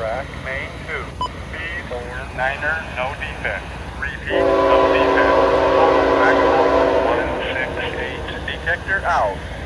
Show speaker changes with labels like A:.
A: track main 2. Speed 4, Niner, no defect. Repeat, no defect. Total maximum 168. Detector out.